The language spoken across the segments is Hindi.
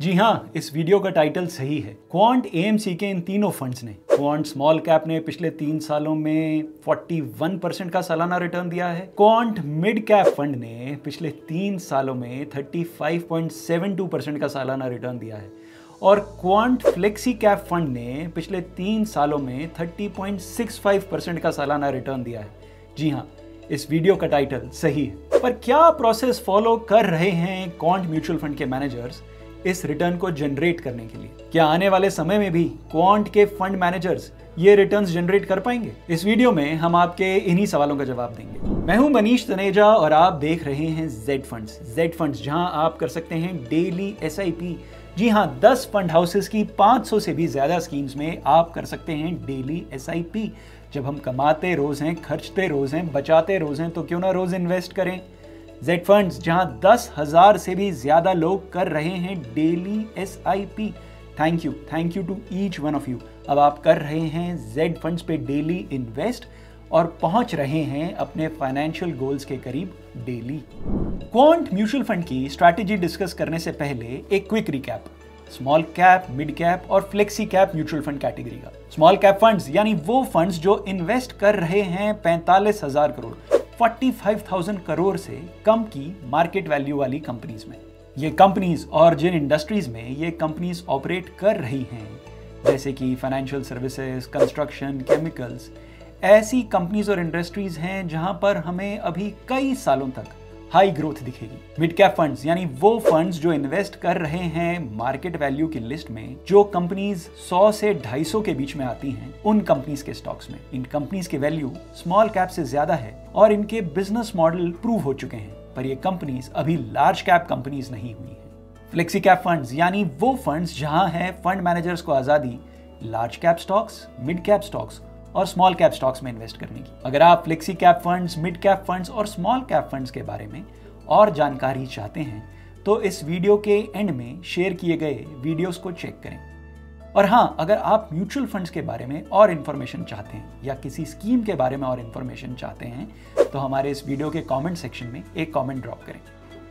जी हाँ इस वीडियो का टाइटल सही है। क्वांट एएमसी के इन तीनों फंड्स ने क्वांट स्मॉल कैप ने पिछले तीन सालों में 41 परसेंट का सालाना रिटर्न दिया है। क्वांट मिड कैप फंड ने पिछले तीन सालों में 35.72 परसेंट का सालाना रिटर्न दिया है। और क्वांट फ्लेक्सी कैप फंड ने पिछले तीन सालों में 30.65 परसेंट का सालाना रिटर्न दिया है। जी हाँ इस वीडियो का टाइटल सही है। पर क्या प्रोसेस फॉलो कर रहे हैं क्वांट म्यूचुअल फंड के मैनेजर्स इस रिटर्न को जनरेट करने के लिए। क्या आने वाले समय में भी क्वांट के फंड मैनेजर्स ये रिटर्न्स जनरेट कर पाएँगे? इस वीडियो में हम आपके इन्हीं सवालों का जवाब देंगे। मैं हूँ मनीष तनेजा और आप देख रहे हैं जेड फंड्स जेड फंड्स जहाँ आप कर सकते हैं डेली एस जी हाँ 10 फंड हाउसेस की 500 से भी ज़्यादा स्कीम्स में आप कर सकते हैं डेली एसआईपी जब हम कमाते रोज हैं, खर्चते रोज हैं, बचाते रोज हैं तो क्यों ना रोज इन्वेस्ट करें? जेड फंड्स जहाँ दस हज़ार से भी ज़्यादा लोग कर रहे हैं daily S I P thank you thank you to each one of you अब आप कर रहे हैं जेड फंड्स पे डेली इन्वेस्ट और पहुँच रहे हैं अपने फाइनेंशियल गोल्स के करीब डेली क्वांट म्यूचुअल फंड की स्ट्रैटेजी डिस्कस करने से पहले एक quick recap small cap mid cap और flexi cap mutual fund category का. स्मॉल कैप फंड्स यानी वो फंड्स जो इन्वेस्ट कर रहे हैं पैंतालीस हज़ार करोड़. 45,000 करोड़ से कम की मार्केट वैल्यू वाली कंपनीज़ में। ये कंपनीज़ और जिन इंडस्ट्रीज़ में ये कंपनीज़ ऑपरेट कर रही हैं जैसे कि फाइनेंशियल सर्विसेज़ कंस्ट्रक्शन केमिकल्स ऐसी कंपनीज़ और इंडस्ट्रीज़ हैं जहाँ पर हमें अभी कई सालों तक हाई ग्रोथ दिखेगी। मिड कैप फंड्स यानी वो फंड्स जो इन्वेस्ट कर रहे हैं मार्केट वैल्यू की लिस्ट में, जो कंपनीज़ 100 से 250 के बीच में आती हैं, उन कंपनीज़ के स्टॉक्स में। इन कंपनीज़ की वैल्यू स्मॉल कैप से ज़्यादा है और इनके बिज़नेस मॉडल प्रूव हो चुके हैं, पर ये कंपनीज़ अभी लार्ज कैप कंपनीज़ नहीं हुई है। फ्लेक्सी कैप फंड्स यानी वो फंड्स जहाँ है फंड मैनेजर्स को आज़ादी large cap stocks mid cap stocks और स्मॉल कैप स्टॉक्स में इन्वेस्ट करने की। अगर आप flexi cap funds mid cap funds और स्मॉल कैप फंड्स के बारे में और जानकारी चाहते हैं तो इस वीडियो के एंड में शेयर किए गए वीडियोस को चेक करें। और हाँ अगर आप म्यूचुअल फंड्स के बारे में और इन्फॉर्मेशन चाहते हैं या किसी स्कीम के बारे में और इन्फॉर्मेशन चाहते हैं तो हमारे इस वीडियो के कमेंट सेक्शन में एक कमेंट ड्रॉप करें।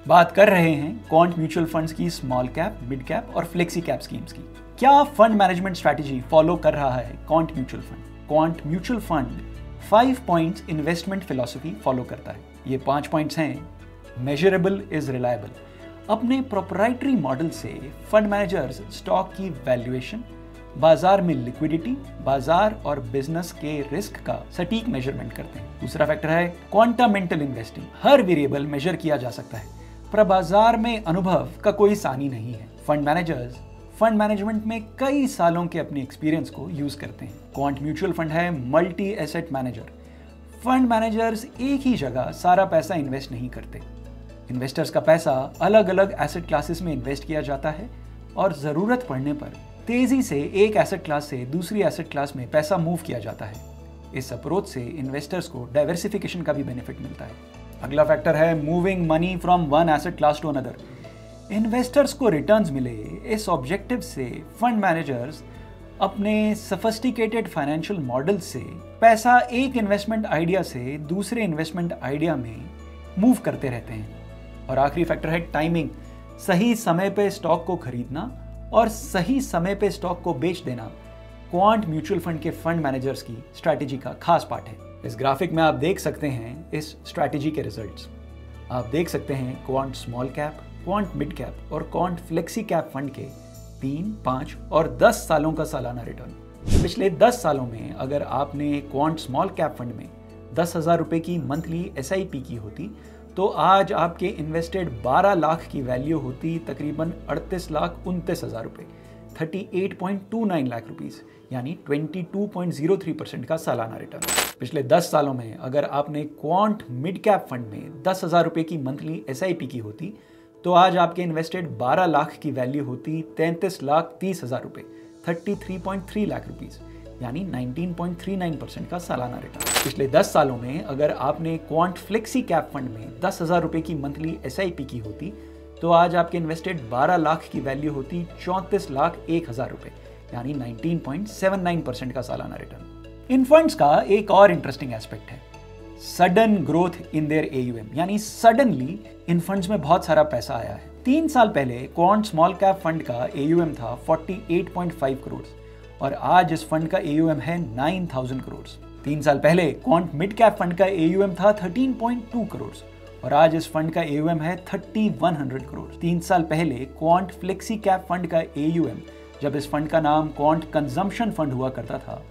बात कर रहे हैं कॉन्ट म्यूचुअल फंड्स की स्मॉल कैप मिड कैप और फ्लेक्सी कैप स्कीम्स की। क्या फंड मैनेजमेंट स्ट्रैटेजी फॉलो कर रहा है Quant mutual fund Quant mutual fund five points investment philosophy follow करता है। ये पाँच पॉइंट्स हैं। मेजरेबल इज़ रिलायबल अपने प्रोपराइटरी मॉडल से फंड मैनेजर्स स्टॉक की वैल्यूएशन बाज़ार में लिक्विडिटी बाज़ार और बिज़नेस के रिस्क का सटीक मेज़रमेंट करते हैं। दूसरा फैक्टर है क्वांटामेंटल इन्वेस्टिंग हर वेरिएबल मेजर किया जा सकता है। पर बाज़ार में अनुभव का कोई सानी नहीं है। फंड मैनेजर्स फंड मैनेजमेंट में कई सालों के अपने एक्सपीरियंस को यूज़ करते हैं। क्वांट म्यूचुअल फंड है multi asset manager fund managers एक ही जगह सारा पैसा इन्वेस्ट नहीं करते। इन्वेस्टर्स का पैसा अलग अलग एसेट क्लासेस में इन्वेस्ट किया जाता है और ज़रूरत पड़ने पर तेज़ी से एक एसेट क्लास से दूसरी एसेट क्लास में पैसा मूव किया जाता है। इस अप्रोच से इन्वेस्टर्स को डाइवर्सिफिकेशन का भी बेनिफिट मिलता है। अगला फैक्टर है moving money from one asset class to another investors को रिटर्न्स मिले, इस ऑब्जेक्टिव से फंड मैनेजर्स अपने सफिस्टिकेटेड फाइनेंशियल मॉडल से पैसा एक इन्वेस्टमेंट आइडिया से दूसरे इन्वेस्टमेंट आइडिया में मूव करते रहते हैं। और आखिरी फैक्टर है टाइमिंग सही समय पे स्टॉक को खरीदना और सही समय पे स्टॉक को बेच देना क्वांट म्यूचुअल फंड के फंड मैनेजर्स की स्ट्रैटेजी का खास पार्ट है। इस ग्राफिक में आप देख सकते हैं इस स्ट्रैटेजी के रिजल्ट्स आप देख सकते हैं Quant small cap Quant mid cap और क्वांट फ्लेक्सी कैप फंड के तीन, पाँच और दस सालों का सालाना रिटर्न पिछले दस सालों में अगर आपने क्वांट स्मॉल कैप फंड में दस हज़ार रुपए की मंथली एसआईपी की होती तो आज आपके इन्वेस्टेड 12 लाख की वैल्यू होती तकरीबन अड़तीस लाख उनतीस हज़ार रुपए 38.29 लाख रुपीस यानी 22.03 परसेंट का सालाना रिटर्न पिछले 10 सालों में अगर आपने क्वांट मिड कैप फंड में दस हज़ार रुपए की मंथली एसआईपी की होती तो आज आपके इन्वेस्टेड 12 लाख की वैल्यू होती तैंतीस लाख तीस हज़ार रुपए 33.3 लाख रुपीस यानी 19.39 परसेंट का सालाना रिटर्न पिछले 10 सालों में अगर आपने क्वांट फ्लेक्सी कैप फंड में दस हज़ार रुपए की मंथली एसआईपी की होती तो आज आपके इन्वेस्टेड 12 लाख की वैल्यू होती चौंतीस लाख एक हज़ार रुपए, यानी 19.79 परसेंट का सालाना रिटर्न इन फंड्स का एक और इंटरेस्टिंग एस्पेक्ट है। Sudden growth in their AUM यानी सडनली इन फंड्स में बहुत सारा पैसा आया है। तीन साल पहले क्वांट स्मॉल कैप फंड का एयूएम था 48.5 करोड़ और आज इस फंड का एयूएम है 9000 करोड़ तीन साल पहले क्वांट मिड कैप फंड का एयूएम था 13.2 करोड़ और आज इस फंड का एयूएम है 3100 करोड़ तीन साल पहले क्वांट फ्लेक्सी कैप फंड का एयूएम जब इस फंड का नाम क्वांट कंजम्पशन फंड हुआ करता था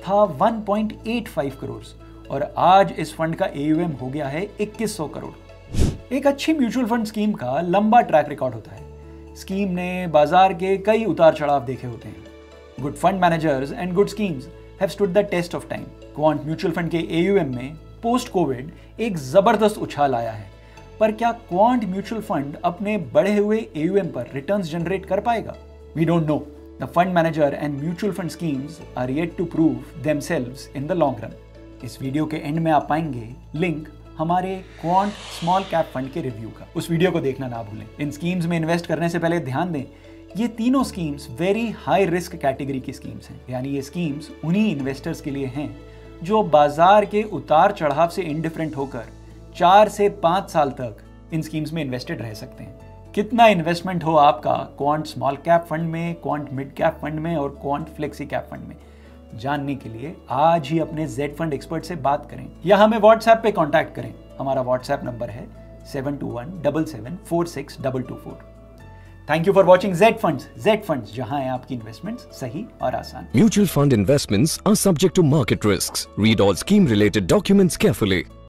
था 1.85 करोड़ और आज इस फंड का एयूएम हो गया है 2100 करोड़। एक अच्छी म्यूचुअल फंड स्कीम का लंबा ट्रैक रिकॉर्ड होता है। स्कीम ने बाज़ार के कई उतार चढ़ाव देखे होते हैं। Good fund managers and good schemes have stood the test of time Quant mutual fund के एयूएम में पोस्ट कोविड एक ज़बरदस्त उछाल आया है। पर क्या क्वांट म्यूचुअल फंड अपने बढ़े हुए एयूएम पर रिटर्न्स जनरेट कर पाएगा? We don't know the fund manager and mutual fund schemes are yet to prove themselves in the long run इस वीडियो के एंड में आप पाएँगे लिंक हमारे क्वांट स्मॉल कैप फंड के रिव्यू का। उस वीडियो को देखना ना भूलें। इन स्कीम्स में इन्वेस्ट करने से पहले ध्यान दें, ये तीनों schemes very high risk category की स्कीम्स हैं। यानी ये स्कीम्स उन्हीं इन्वेस्टर्स के लिए हैं जो बाज़ार के उतार चढ़ाव से इनडिफरेंट होकर चार से पाँच साल तक इन स्कीम्स में इन्वेस्टेड रह सकते हैं। कितना इन्वेस्टमेंट हो आपका क्वांट स्मॉल कैप फंड में क्वांट मिड कैप फंड में और क्वांट फ्लेक्सी कैप फंड में? जानने के लिए आज ही अपने जेड फंड एक्सपर्ट से बात करें या हमें व्हाट्सएप पे कांटेक्ट करें। हमारा व्हाट्सएप नंबर है seven two one double seven four six double two four thank you for watching Z fund Z fund जहाँ है आपकी इन्वेस्टमेंट सही और आसान। Mutual fund investments are subject to market risk read all scheme related documents carefully.